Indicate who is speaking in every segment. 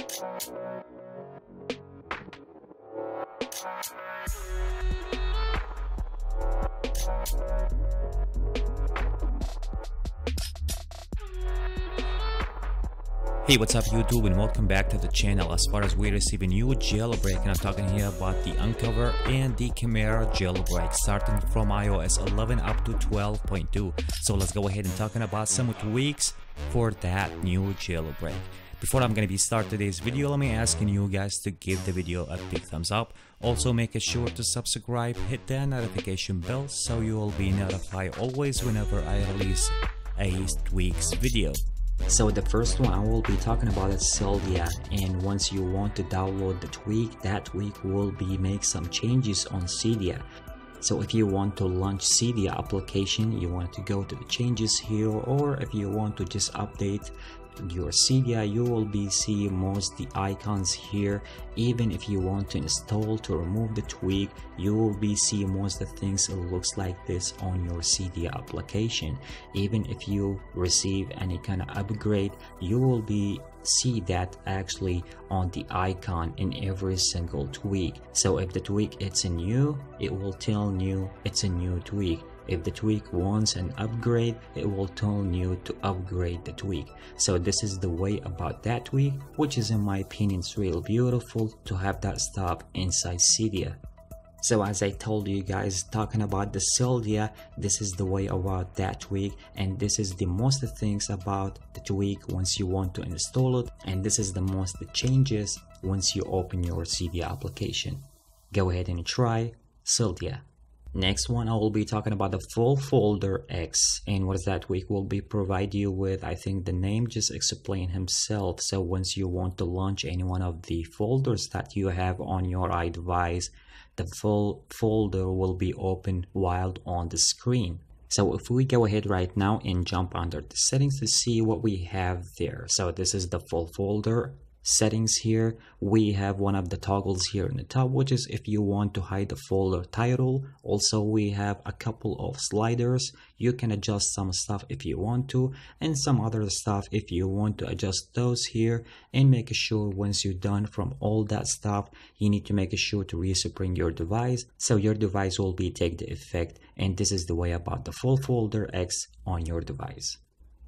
Speaker 1: Hey what's up YouTube and welcome back to the channel as far as we receive a new jailbreak and I'm talking here about the Unc0ver and the Chimera jailbreak starting from iOS 11 up to 12.2 so let's go ahead and talking about some tweaks for that new jailbreak. Before I'm gonna be start today's video let me asking you guys to give the video a big thumbs up also make sure to subscribe hit the notification bell so you will be notified always whenever I release a week's video.
Speaker 2: So the first one I will be talking about is CellDia and once you want to download the tweak, that tweak will be make some changes on Cydia. So if you want to launch Cydia application, you want to go to the changes here or if you want to just update your Cydia you will be seeing most the icons here. Even if you want to install to remove the tweak you will be seeing most the things it looks like this on your Cydia application. Even if you receive any kind of upgrade you will be see that actually on the icon in every single tweak. So if the tweak it's a new it will tell you it's a new tweak if the tweak wants an upgrade, it will tell you to upgrade the tweak. So this is the way about that tweak, which is in my opinion is real beautiful to have that stuff inside Cydia. So as I told you guys talking about the CellDia, this is the way about that tweak and this is the most things about the tweak once you want to install it and this is the most the changes once you open your Cydia application. Go ahead and try CellDia. Next one, I will be talking about the FullFolderX and what is that we will be provide you with, I think the name just explain himself. So once you want to launch any one of the folders that you have on your iDevice, the full folder will be open while on the screen. So if we go ahead right now and jump under the settings to see what we have there. So this is the full folder settings here we have one of the toggles here in the top which is if you want to hide the folder title. Also we have a couple of sliders. You can adjust some stuff if you want to and some other stuff if you want to adjust those here and make sure once you're done from all that stuff you need to make sure to respring your device so your device will be take the effect and this is the way about the FullFolderX on your device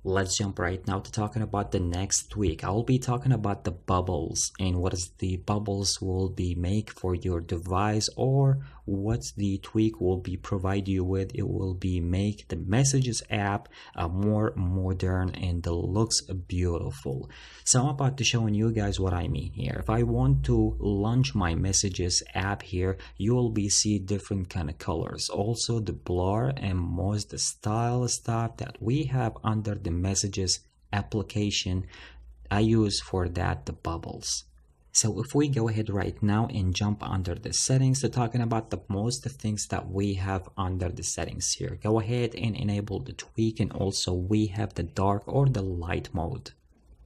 Speaker 2: Let's jump right now to talking about the next tweak. I will be talking about the bubbles and what is the bubbles will be make for your device or what the tweak will be provide you with. It will be make the messages app uh, more modern and the looks beautiful. So I'm about to showing you guys what I mean here. If I want to launch my messages app here, you will be see different kind of colors. Also the blur and most the style stuff that we have under the messages application I use for that the bubbles. So if we go ahead right now and jump under the settings to talking about the most things that we have under the settings here. Go ahead and enable the tweak and also we have the dark or the light mode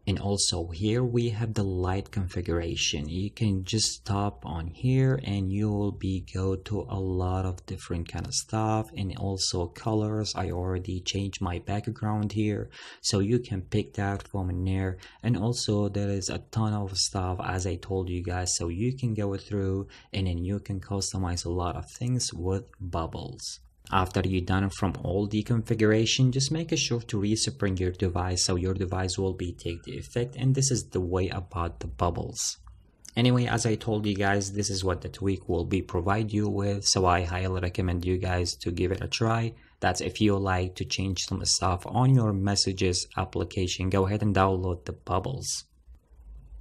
Speaker 2: and also here we have the light configuration. You can just stop on here and you will be go to a lot of different kind of stuff. And also colors. I already changed my background here. So you can pick that from there. And also there is a ton of stuff as i told you guys. So you can go through and then you can customize a lot of things with bubbles after you're done from all the configuration, just make sure to respring your device so your device will be take the effect and this is the way about the bubbles. Anyway, as I told you guys, this is what the tweak will be provide you with, so I highly recommend you guys to give it a try. That's if you like to change some stuff on your messages application, go ahead and download the bubbles.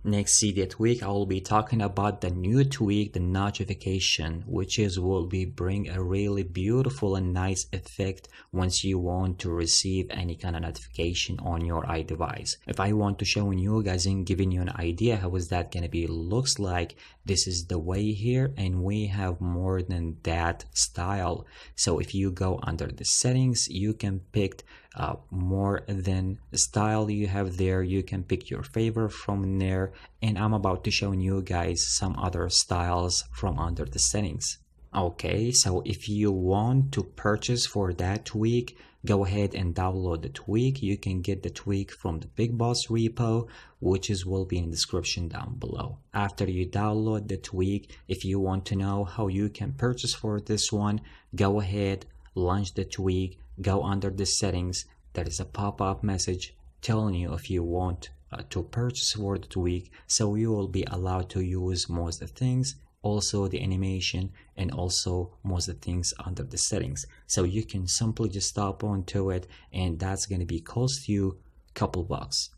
Speaker 2: Next Cydia tweak, I will be talking about the new tweak, the Notchification, which is will be bring a really beautiful and nice effect once you want to receive any kind of notification on your iDevice. If I want to show you guys and giving you an idea how is that gonna be looks like, this is the way here and we have more than that style. So if you go under the settings, you can pick uh, more than style you have there you can pick your favorite from there and I'm about to show you guys some other styles from under the settings okay so if you want to purchase for that tweak go ahead and download the tweak. You can get the tweak from the BigBoss repo which is will be in the description down below. After you download the tweak if you want to know how you can purchase for this one go ahead launch the tweak go under the settings. There is a pop-up message telling you if you want uh, to purchase for the tweak so you will be allowed to use most of the things also the animation and also most of the things under the settings. So you can simply just stop onto it and that's going to be cost you a couple bucks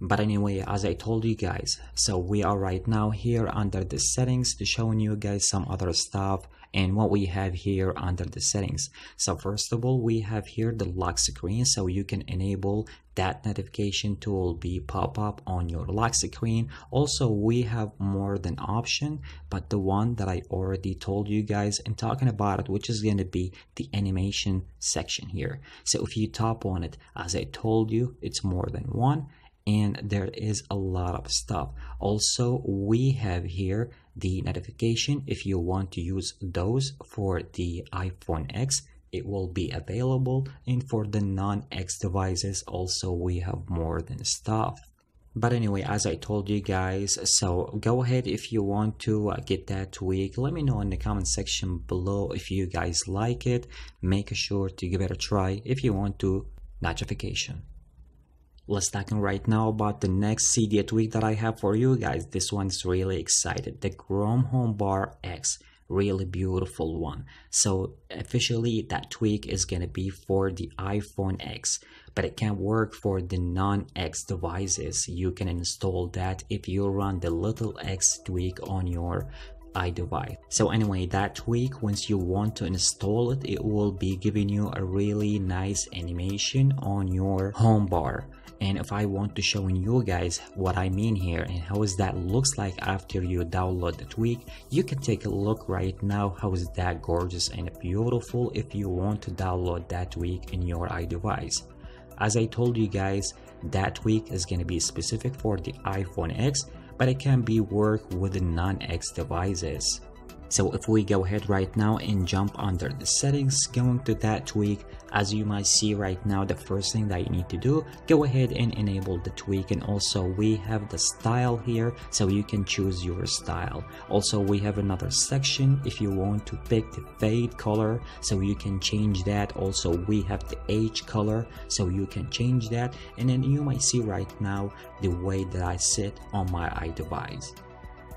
Speaker 2: but anyway as i told you guys so we are right now here under the settings to showing you guys some other stuff and what we have here under the settings. So first of all we have here the lock screen so you can enable that notification tool be pop up on your lock screen. Also we have more than option but the one that i already told you guys and talking about it which is going to be the animation section here. So if you tap on it as i told you it's more than one and there is a lot of stuff. Also we have here the notification. If you want to use those for the iphone x it will be available. And for the non-x devices also we have more than stuff. But anyway as i told you guys so go ahead if you want to uh, get that tweak. Let me know in the comment section below if you guys like it. Make sure to give it a try if you want to. Notchification let's talking right now about the next Cydia tweak that I have for you guys. This one's really excited. The ChromaHomeBarX. Really beautiful one. So officially that tweak is gonna be for the iPhone X, but it can work for the non-X devices. You can install that if you run the LittleX tweak on your iDevice. So anyway, that tweak, once you want to install it, it will be giving you a really nice animation on your home bar and if I want to show you guys what I mean here and how is that looks like after you download the tweak you can take a look right now how is that gorgeous and beautiful if you want to download that tweak in your iDevice. As I told you guys that tweak is going to be specific for the iPhone X but it can be work with non-X devices so if we go ahead right now and jump under the settings, going to that tweak, as you might see right now, the first thing that you need to do, go ahead and enable the tweak. And also we have the style here, so you can choose your style. Also, we have another section if you want to pick the fade color, so you can change that. Also, we have the age color, so you can change that. And then you might see right now the way that I sit on my iDevice.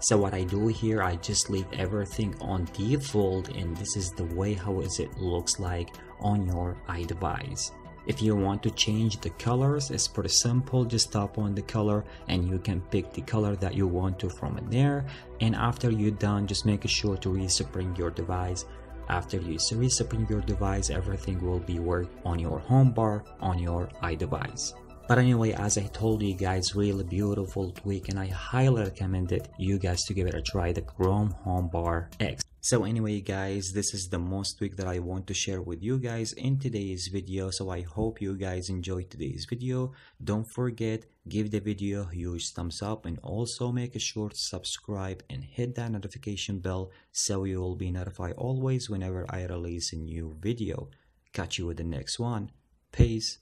Speaker 2: So what I do here, I just leave everything on default and this is the way how is it looks like on your iDevice. If you want to change the colors, it's pretty simple. Just tap on the color and you can pick the color that you want to from there. And after you're done, just make sure to respring your device. After you respring your device, everything will be work on your home bar on your iDevice. But anyway, as I told you guys, really beautiful tweak and I highly recommend it you guys to give it a try, the Chrome Home Bar X. So anyway guys, this is the most tweak that I want to share with you guys in today's video. So I hope you guys enjoyed today's video. Don't forget, give the video a huge thumbs up and also make sure to subscribe and hit that notification bell so you will be notified always whenever I release a new video. Catch you with the next one. Peace.